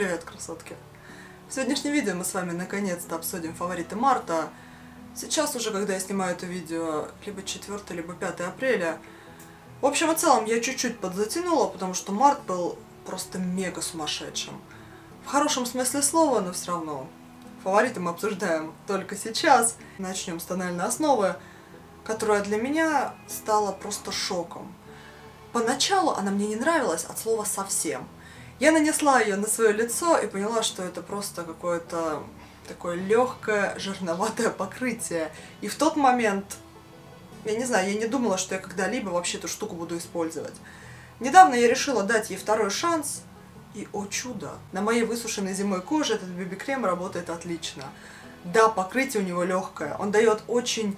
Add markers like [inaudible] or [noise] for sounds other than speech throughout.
Привет, красотки! В сегодняшнем видео мы с вами наконец-то обсудим фавориты марта. Сейчас уже, когда я снимаю это видео, либо 4, либо 5 апреля. В общем и целом, я чуть-чуть подзатянула, потому что март был просто мега сумасшедшим. В хорошем смысле слова, но все равно. Фавориты мы обсуждаем только сейчас. Начнем с тональной основы, которая для меня стала просто шоком. Поначалу она мне не нравилась от слова «совсем». Я нанесла ее на свое лицо и поняла, что это просто какое-то такое легкое жирноватое покрытие. И в тот момент, я не знаю, я не думала, что я когда-либо вообще эту штуку буду использовать. Недавно я решила дать ей второй шанс, и, о чудо, на моей высушенной зимой коже этот BB-крем работает отлично. Да, покрытие у него легкое, он дает очень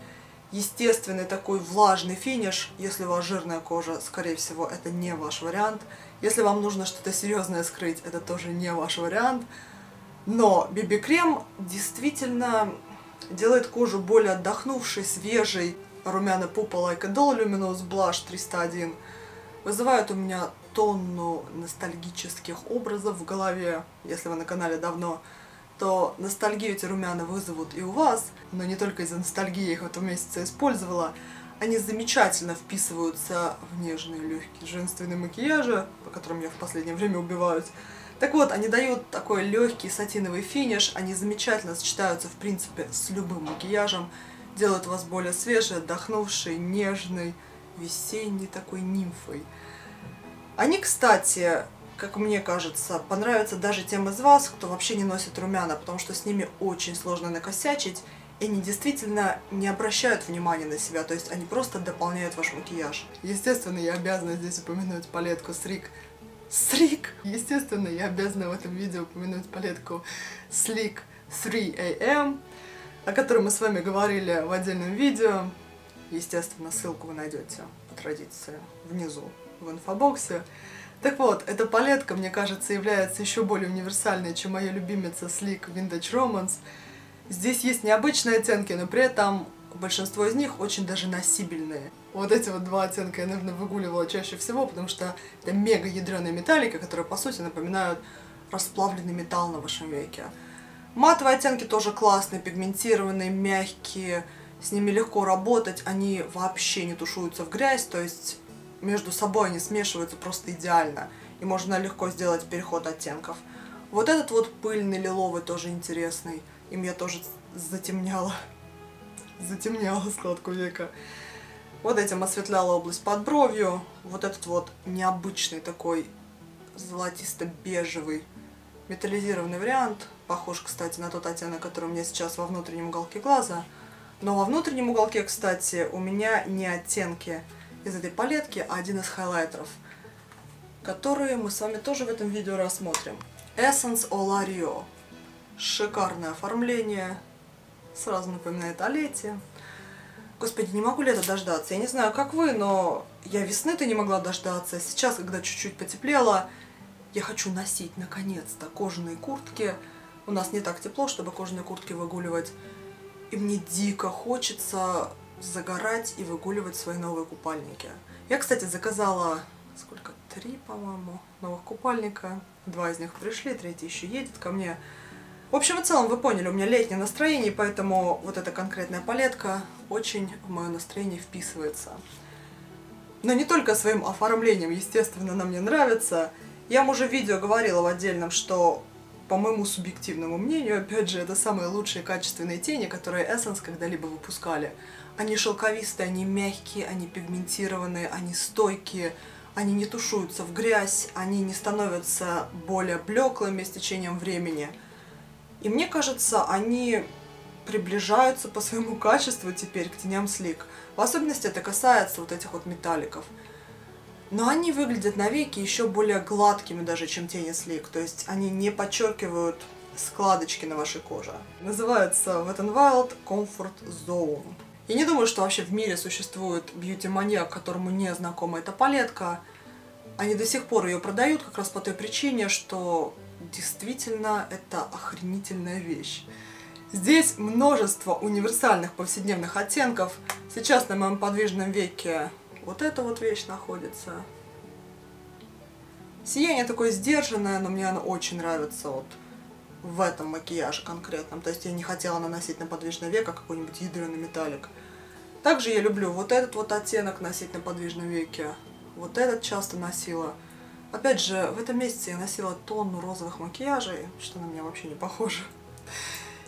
естественный такой влажный финиш. Если у вас жирная кожа, скорее всего, это не ваш вариант. Если вам нужно что-то серьезное скрыть, это тоже не ваш вариант. Но BB-крем действительно делает кожу более отдохнувшей, свежей. Румяна Пупа Doll Luminous Blush 301 вызывают у меня тонну ностальгических образов в голове, если вы на канале давно то ностальгию эти румяна вызовут и у вас, но не только из-за ностальгии я их в этом месяце использовала. Они замечательно вписываются в нежные легкие женственные макияжи, по которым я в последнее время убиваюсь. Так вот, они дают такой легкий сатиновый финиш, они замечательно сочетаются, в принципе, с любым макияжем, делают вас более свежей, отдохнувшей, нежной, весенней такой нимфой. Они, кстати, как мне кажется, понравится даже тем из вас, кто вообще не носит румяна, потому что с ними очень сложно накосячить, и они действительно не обращают внимания на себя, то есть они просто дополняют ваш макияж. Естественно, я обязана здесь упомянуть палетку Срик. Срик! Естественно, я обязана в этом видео упомянуть палетку Sleek 3AM, о которой мы с вами говорили в отдельном видео. Естественно, ссылку вы найдете по традиции внизу в инфобоксе. Так вот, эта палетка, мне кажется, является еще более универсальной, чем моя любимица Sleek Vintage Romance. Здесь есть необычные оттенки, но при этом большинство из них очень даже носибельные. Вот эти вот два оттенка я, наверное, выгуливала чаще всего, потому что это мега ядреная металлика, которые, по сути, напоминают расплавленный металл на вашем веке. Матовые оттенки тоже классные, пигментированные, мягкие, с ними легко работать, они вообще не тушуются в грязь, то есть между собой они смешиваются просто идеально. И можно легко сделать переход оттенков. Вот этот вот пыльный лиловый тоже интересный. Им я тоже затемняла. Затемняла складку века. Вот этим осветляла область под бровью. Вот этот вот необычный такой золотисто-бежевый металлизированный вариант. Похож, кстати, на тот оттенок, который у меня сейчас во внутреннем уголке глаза. Но во внутреннем уголке, кстати, у меня не оттенки из этой палетки один из хайлайтеров, которые мы с вами тоже в этом видео рассмотрим. Essence Olario. Шикарное оформление. Сразу напоминает о лете. Господи, не могу лета дождаться. Я не знаю, как вы, но я весны-то не могла дождаться. Сейчас, когда чуть-чуть потеплело, я хочу носить, наконец-то, кожаные куртки. У нас не так тепло, чтобы кожаные куртки выгуливать. И мне дико хочется загорать и выгуливать свои новые купальники. Я, кстати, заказала, сколько, три, по-моему, новых купальника. Два из них пришли, третий еще едет ко мне. В общем и целом, вы поняли, у меня летнее настроение, поэтому вот эта конкретная палетка очень в мое настроение вписывается. Но не только своим оформлением, естественно, она мне нравится. Я уже в видео говорила в отдельном, что по моему субъективному мнению, опять же, это самые лучшие качественные тени, которые Essence когда-либо выпускали. Они шелковистые, они мягкие, они пигментированные, они стойкие, они не тушуются в грязь, они не становятся более блеклыми с течением времени. И мне кажется, они приближаются по своему качеству теперь к теням слик. В особенности это касается вот этих вот металликов. Но они выглядят навеки еще более гладкими даже, чем тени слик. То есть они не подчеркивают складочки на вашей коже. Называется Wet n Wild Comfort Zone. Я не думаю, что вообще в мире существует бьюти-маньяк, которому не знакома эта палетка. Они до сих пор ее продают как раз по той причине, что действительно это охренительная вещь. Здесь множество универсальных повседневных оттенков. Сейчас на моем подвижном веке вот эта вот вещь находится. Сияние такое сдержанное, но мне оно очень нравится вот в этом макияже конкретном. То есть я не хотела наносить на подвижное веко какой-нибудь ядреный металлик. Также я люблю вот этот вот оттенок носить на подвижном веке. Вот этот часто носила. Опять же, в этом месяце я носила тонну розовых макияжей, что на меня вообще не похоже.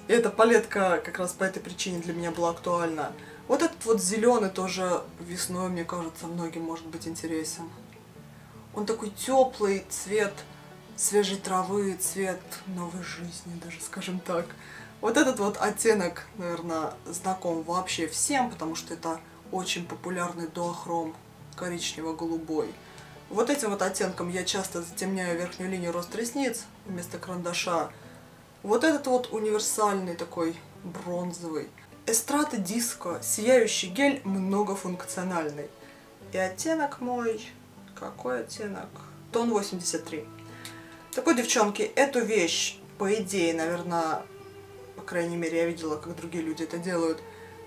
И эта палетка как раз по этой причине для меня была актуальна. Вот этот вот зеленый тоже весной, мне кажется, многим может быть интересен. Он такой теплый, цвет свежей травы, цвет новой жизни, даже скажем так. Вот этот вот оттенок, наверное, знаком вообще всем, потому что это очень популярный дуохром коричнево-голубой. Вот этим вот оттенком я часто затемняю верхнюю линию рост ресниц вместо карандаша. Вот этот вот универсальный такой бронзовый. Эстрада диско, сияющий гель, многофункциональный. И оттенок мой... Какой оттенок? Тон 83. Такой, девчонки, эту вещь, по идее, наверное, по крайней мере, я видела, как другие люди это делают,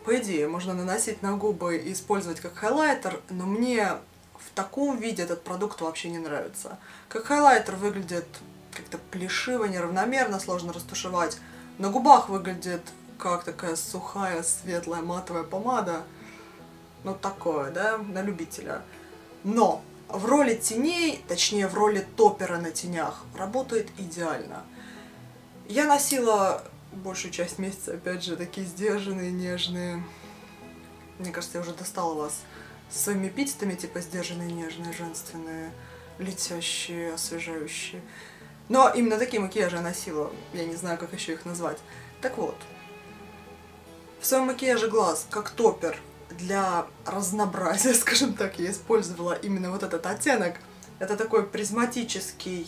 по идее, можно наносить на губы и использовать как хайлайтер, но мне в таком виде этот продукт вообще не нравится. Как хайлайтер выглядит как-то плешиво, неравномерно, сложно растушевать. На губах выглядит как такая сухая, светлая матовая помада. Ну, такое, да, на любителя. Но в роли теней, точнее в роли топера на тенях, работает идеально. Я носила большую часть месяца, опять же, такие сдержанные, нежные. Мне кажется, я уже достала вас своими эпитетами, типа сдержанные, нежные, женственные, летящие, освежающие. Но именно такие макияжи я носила, я не знаю, как еще их назвать. Так вот, в своем макияже глаз, как топер, для разнообразия, [laughs] скажем так, я использовала именно вот этот оттенок. Это такой призматический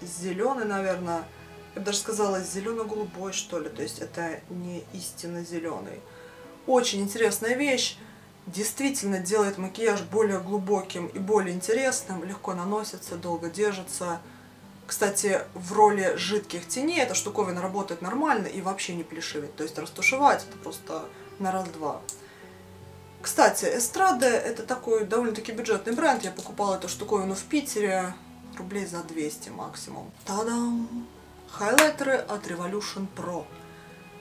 зеленый, наверное, я бы даже сказала зелено-голубой, что ли, то есть это не истинно зеленый. Очень интересная вещь, действительно делает макияж более глубоким и более интересным, легко наносится, долго держится. Кстати, в роли жидких теней эта штуковина работает нормально и вообще не плешивит, то есть растушевать это просто на раз-два. Кстати, Эстрада это такой довольно-таки бюджетный бренд. Я покупала эту штуковину в Питере рублей за 200 максимум. Та-дам! Хайлайтеры от Revolution Pro.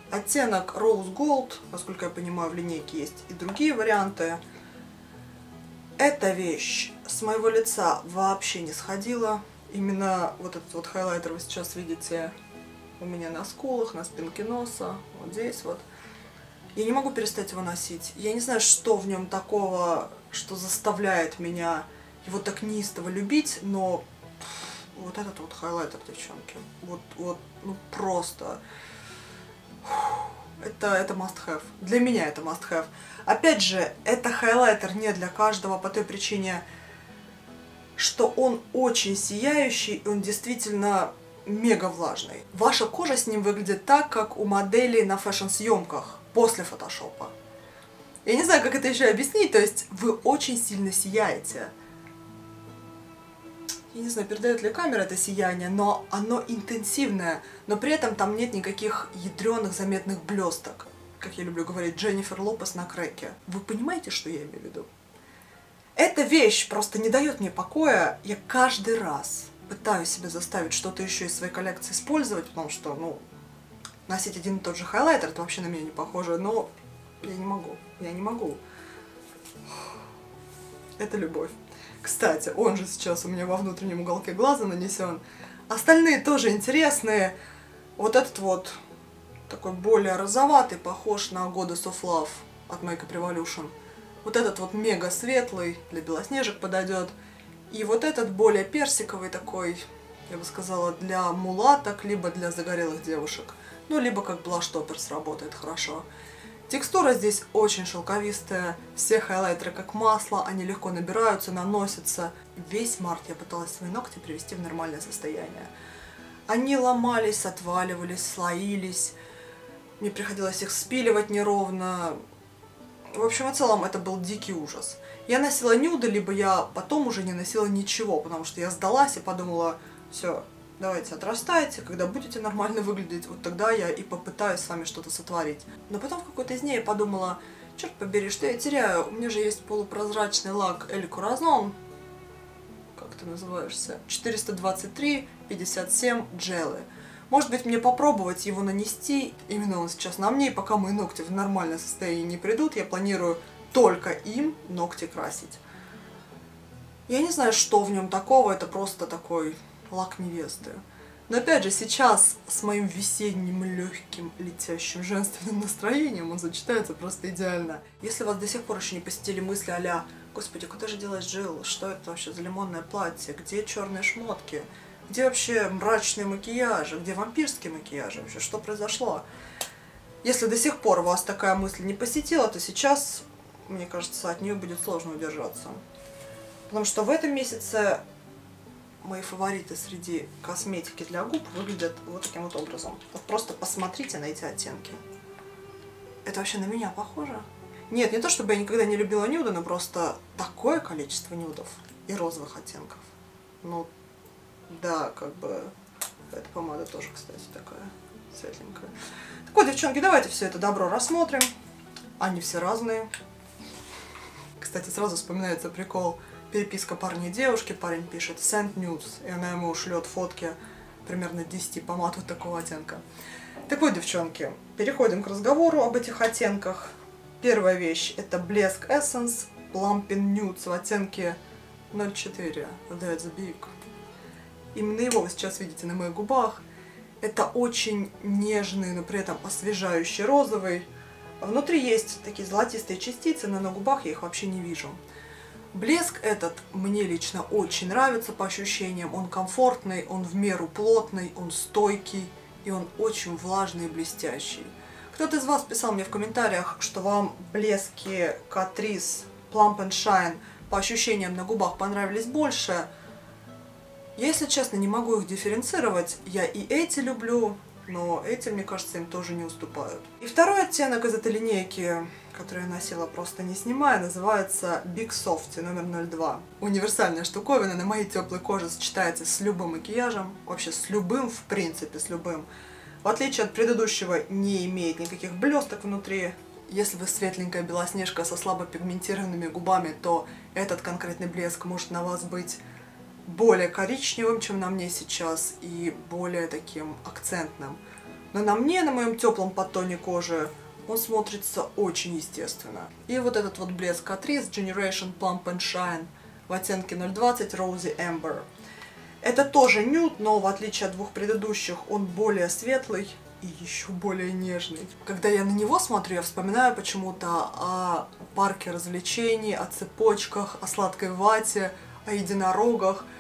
Оттенок Rose Gold, насколько я понимаю, в линейке есть и другие варианты. Эта вещь с моего лица вообще не сходила. Именно вот этот вот хайлайтер вы сейчас видите у меня на скулах, на спинке носа, вот здесь вот. Я не могу перестать его носить. Я не знаю, что в нем такого, что заставляет меня его так неистово любить, но вот этот вот хайлайтер, девчонки, вот, вот, ну просто, это, это must have. Для меня это must have. Опять же, это хайлайтер не для каждого по той причине, что он очень сияющий, он действительно мега влажный. Ваша кожа с ним выглядит так, как у моделей на фэшн-съемках после фотошопа. Я не знаю, как это еще объяснить, то есть вы очень сильно сияете. Я не знаю, передает ли камера это сияние, но оно интенсивное, но при этом там нет никаких ядреных заметных блесток. Как я люблю говорить, Дженнифер Лопес на креке. Вы понимаете, что я имею в виду? Эта вещь просто не дает мне покоя. Я каждый раз пытаюсь себя заставить что-то еще из своей коллекции использовать, потому что, ну, носить один и тот же хайлайтер, это вообще на меня не похоже, но я не могу, я не могу. Это любовь. Кстати, он же сейчас у меня во внутреннем уголке глаза нанесен. Остальные тоже интересные. Вот этот вот такой более розоватый, похож на Goddess of Love от Makeup Revolution. Вот этот вот мега светлый, для белоснежек подойдет. И вот этот более персиковый такой, я бы сказала, для мулаток, либо для загорелых девушек ну, либо как блаш-топпер сработает хорошо. Текстура здесь очень шелковистая, все хайлайтеры как масло, они легко набираются, наносятся. Весь март я пыталась свои ногти привести в нормальное состояние. Они ломались, отваливались, слоились, мне приходилось их спиливать неровно. В общем и целом это был дикий ужас. Я носила нюды, либо я потом уже не носила ничего, потому что я сдалась и подумала, все, давайте отрастайте, когда будете нормально выглядеть, вот тогда я и попытаюсь с вами что-то сотворить. Но потом в какой-то из дней я подумала, черт побери, что я теряю, у меня же есть полупрозрачный лак Эль Куразон, как ты называешься, 423 57 джелы. Может быть, мне попробовать его нанести, именно он сейчас на мне, и пока мои ногти в нормальное состояние не придут, я планирую только им ногти красить. Я не знаю, что в нем такого, это просто такой лак невесты. Но опять же, сейчас с моим весенним, легким, летящим, женственным [laughs] настроением он сочетается просто идеально. Если вас до сих пор еще не посетили мысли а «Господи, куда же делать Джилл? Что это вообще за лимонное платье? Где черные шмотки? Где вообще мрачные макияжи? Где вампирские макияжи вообще? Что произошло?» Если до сих пор вас такая мысль не посетила, то сейчас, мне кажется, от нее будет сложно удержаться. Потому что в этом месяце мои фавориты среди косметики для губ выглядят вот таким вот образом. Вот просто посмотрите на эти оттенки. Это вообще на меня похоже? Нет, не то чтобы я никогда не любила нюды, но просто такое количество нюдов и розовых оттенков. Ну, да, как бы, эта помада тоже, кстати, такая светленькая. Так вот, девчонки, давайте все это добро рассмотрим. Они все разные. Кстати, сразу вспоминается прикол переписка парня и девушки, парень пишет send nudes, и она ему шлет фотки примерно 10 помад вот такого оттенка. Так вот, девчонки, переходим к разговору об этих оттенках. Первая вещь это блеск Essence Plumping Nudes в оттенке 04. That's big. Именно его вы сейчас видите на моих губах. Это очень нежный, но при этом освежающий розовый. Внутри есть такие золотистые частицы, но на губах я их вообще не вижу. Блеск этот мне лично очень нравится по ощущениям. Он комфортный, он в меру плотный, он стойкий и он очень влажный и блестящий. Кто-то из вас писал мне в комментариях, что вам блески Catrice Plump and Shine по ощущениям на губах понравились больше. Я, если честно, не могу их дифференцировать. Я и эти люблю, но эти, мне кажется, им тоже не уступают. И второй оттенок из этой линейки, который я носила просто не снимая, называется Big Softy номер 02. Универсальная штуковина на моей теплой коже сочетается с любым макияжем, вообще с любым, в принципе, с любым. В отличие от предыдущего, не имеет никаких блесток внутри. Если вы светленькая белоснежка со слабо пигментированными губами, то этот конкретный блеск может на вас быть более коричневым, чем на мне сейчас, и более таким акцентным. Но на мне, на моем теплом подтоне кожи, он смотрится очень естественно. И вот этот вот блеск Catrice Generation Plump and Shine в оттенке 020 Rosy Amber. Это тоже нюд, но в отличие от двух предыдущих, он более светлый и еще более нежный. Когда я на него смотрю, я вспоминаю почему-то о парке развлечений, о цепочках, о сладкой вате, о единорогах –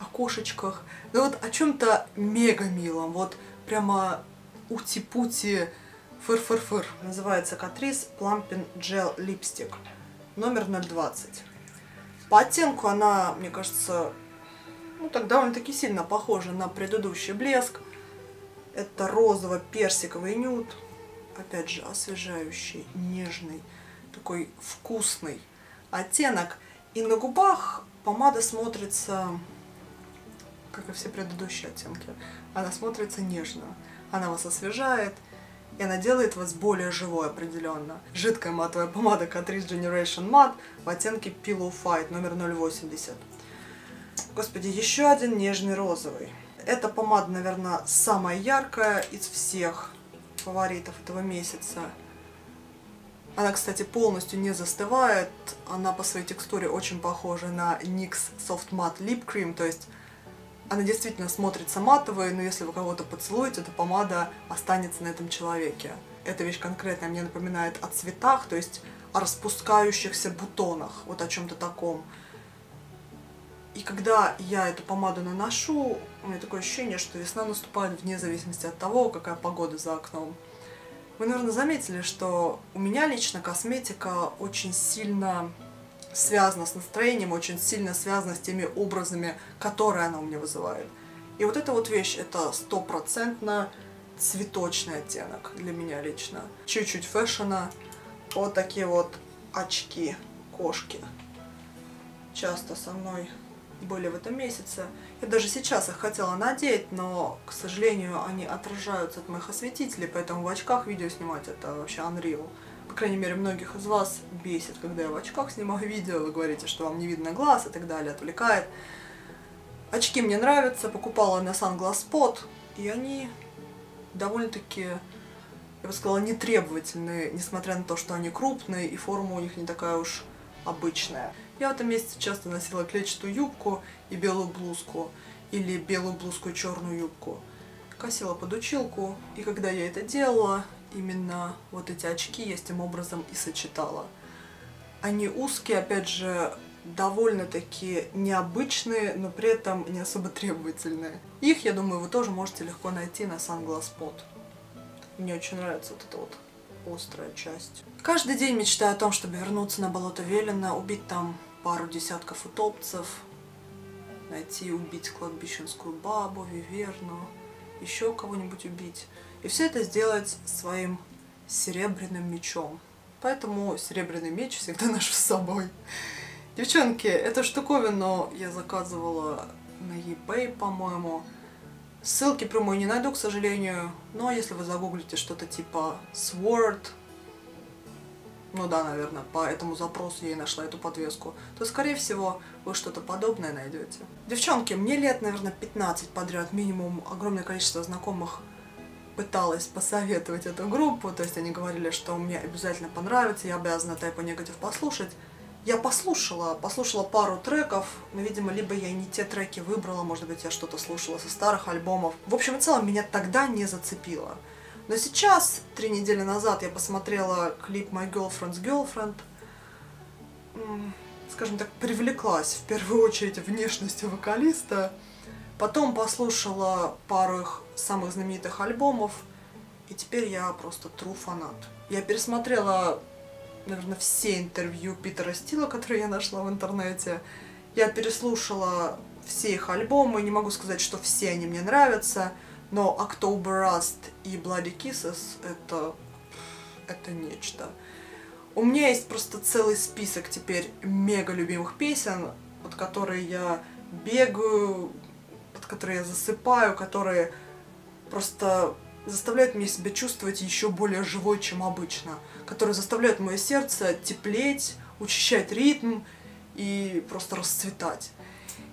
о кошечках, да вот о чем-то мега милом, вот прямо ути-пути, фыр-фыр-фыр. Называется Catrice Plumping Gel Lipstick, номер 020. По оттенку она, мне кажется, ну так довольно-таки сильно похожа на предыдущий блеск. Это розово-персиковый нюд, опять же освежающий, нежный, такой вкусный оттенок. И на губах помада смотрится как и все предыдущие оттенки. Она смотрится нежно, она вас освежает, и она делает вас более живой определенно. Жидкая матовая помада Catrice Generation Matte в оттенке Pillow Fight номер 080. Господи, еще один нежный розовый. Эта помада, наверное, самая яркая из всех фаворитов этого месяца. Она, кстати, полностью не застывает. Она по своей текстуре очень похожа на NYX Soft Matte Lip Cream, то есть она действительно смотрится матовой, но если вы кого-то поцелуете, то помада останется на этом человеке. Эта вещь конкретная мне напоминает о цветах, то есть о распускающихся бутонах, вот о чем-то таком. И когда я эту помаду наношу, у меня такое ощущение, что весна наступает вне зависимости от того, какая погода за окном. Вы, наверное, заметили, что у меня лично косметика очень сильно связано с настроением, очень сильно связано с теми образами, которые она у меня вызывает. И вот эта вот вещь, это стопроцентно цветочный оттенок для меня лично. Чуть-чуть фэшена, вот такие вот очки, кошки. Часто со мной были в этом месяце. Я даже сейчас их хотела надеть, но, к сожалению, они отражаются от моих осветителей, поэтому в очках видео снимать это вообще unreal. по крайней мере, многих из вас бесит, когда я в очках снимаю видео, вы говорите, что вам не видно глаз и так далее, отвлекает. Очки мне нравятся, покупала на Sunglass Spot, и они довольно-таки, я бы сказала, нетребовательные, несмотря на то, что они крупные, и форма у них не такая уж обычная. Я в этом месяце часто носила клетчатую юбку и белую блузку, или белую блузку и черную юбку. Косила под училку, и когда я это делала, именно вот эти очки я с тем образом и сочетала. Они узкие, опять же, довольно-таки необычные, но при этом не особо требовательные. Их, я думаю, вы тоже можете легко найти на Sunglass Spot. Мне очень нравится вот эта вот острая часть. Каждый день мечтаю о том, чтобы вернуться на болото Велена, убить там пару десятков утопцев, найти и убить кладбищенскую бабу, виверну, еще кого-нибудь убить. И все это сделать своим серебряным мечом. Поэтому серебряный меч всегда [laughs] ношу с собой. Девчонки, эту штуковину я заказывала на eBay, по-моему. Ссылки прямой не найду, к сожалению. Но если вы загуглите что-то типа Sword, ну да, наверное, по этому запросу я и нашла эту подвеску, то, скорее всего, вы что-то подобное найдете. Девчонки, мне лет, наверное, 15 подряд, минимум огромное количество знакомых пыталась посоветовать эту группу, то есть они говорили, что мне обязательно понравится, я обязана Type Negative послушать. Я послушала, послушала пару треков, но, видимо, либо я не те треки выбрала, может быть, я что-то слушала со старых альбомов. В общем и целом, меня тогда не зацепило. Но сейчас, три недели назад, я посмотрела клип My Girlfriend's Girlfriend. Скажем так, привлеклась в первую очередь внешностью вокалиста. Потом послушала пару их самых знаменитых альбомов. И теперь я просто true фанат. Я пересмотрела, наверное, все интервью Питера Стила, которые я нашла в интернете. Я переслушала все их альбомы. Не могу сказать, что все они мне нравятся. Но October Rust и Bloody Kisses это, это нечто. У меня есть просто целый список теперь мега любимых песен, под которые я бегаю, под которые я засыпаю, которые просто заставляют меня себя чувствовать еще более живой, чем обычно, которые заставляют мое сердце теплеть, учащать ритм и просто расцветать.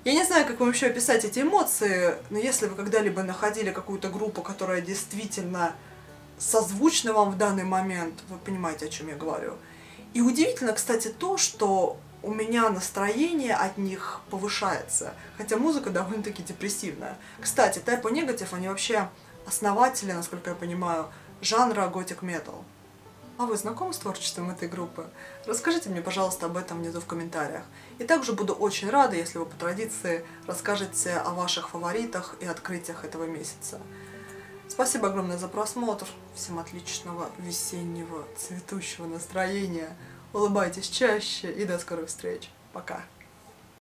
Я не знаю, как вам еще описать эти эмоции, но если вы когда-либо находили какую-то группу, которая действительно созвучна вам в данный момент, вы понимаете, о чем я говорю. И удивительно, кстати, то, что у меня настроение от них повышается, хотя музыка довольно-таки депрессивная. Кстати, Type Negative, они вообще основатели, насколько я понимаю, жанра готик метал. А вы знакомы с творчеством этой группы? Расскажите мне, пожалуйста, об этом внизу в комментариях. И также буду очень рада, если вы по традиции расскажете о ваших фаворитах и открытиях этого месяца. Спасибо огромное за просмотр. Всем отличного весеннего цветущего настроения. Улыбайтесь чаще и до скорых встреч. Пока.